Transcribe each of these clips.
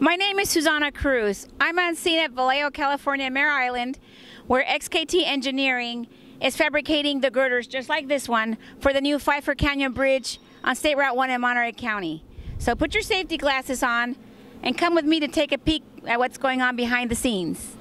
My name is Susana Cruz. I'm on scene at Vallejo, California, Mare Island, where XKT Engineering is fabricating the girders just like this one for the new Pfeiffer Canyon Bridge on State Route 1 in Monterey County. So put your safety glasses on and come with me to take a peek at what's going on behind the scenes.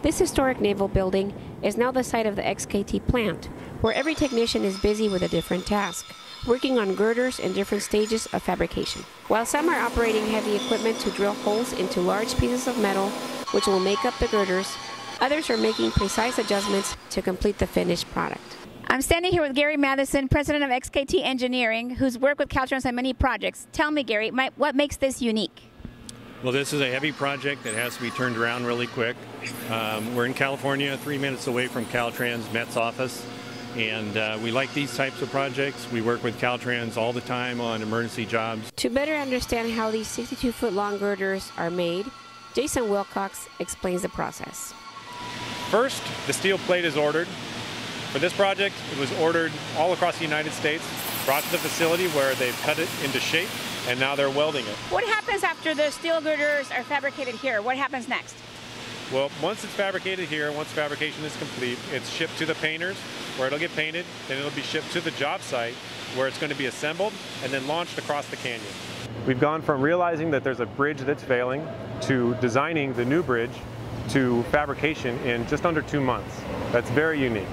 This historic naval building is now the site of the XKT plant, where every technician is busy with a different task, working on girders in different stages of fabrication. While some are operating heavy equipment to drill holes into large pieces of metal, which will make up the girders, others are making precise adjustments to complete the finished product. I'm standing here with Gary Mathison, president of XKT Engineering, who's worked with Caltrans on many projects. Tell me, Gary, my, what makes this unique? Well, this is a heavy project that has to be turned around really quick. Um, we're in California, three minutes away from Caltrans Met's office, and uh, we like these types of projects. We work with Caltrans all the time on emergency jobs. To better understand how these 62 foot long girders are made, Jason Wilcox explains the process. First, the steel plate is ordered. For this project, it was ordered all across the United States, brought to the facility where they've cut it into shape, and now they're welding it. What happens after the steel girders are fabricated here? What happens next? Well, once it's fabricated here, once fabrication is complete, it's shipped to the painters where it'll get painted, then it'll be shipped to the job site where it's going to be assembled and then launched across the canyon. We've gone from realizing that there's a bridge that's failing to designing the new bridge to fabrication in just under two months. That's very unique.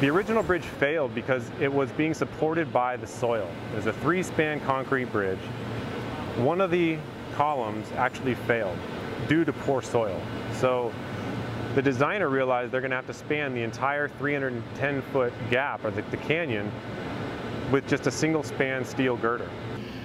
The original bridge failed because it was being supported by the soil. There's a three-span concrete bridge. One of the columns actually failed due to poor soil. So the designer realized they're going to have to span the entire 310 foot gap or the, the canyon with just a single span steel girder.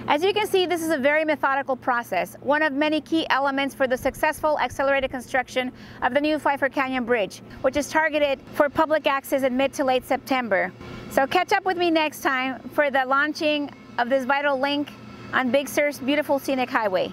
As you can see, this is a very methodical process, one of many key elements for the successful accelerated construction of the new Pfeiffer Canyon Bridge, which is targeted for public access in mid to late September. So catch up with me next time for the launching of this vital link on Big Sur's beautiful scenic highway.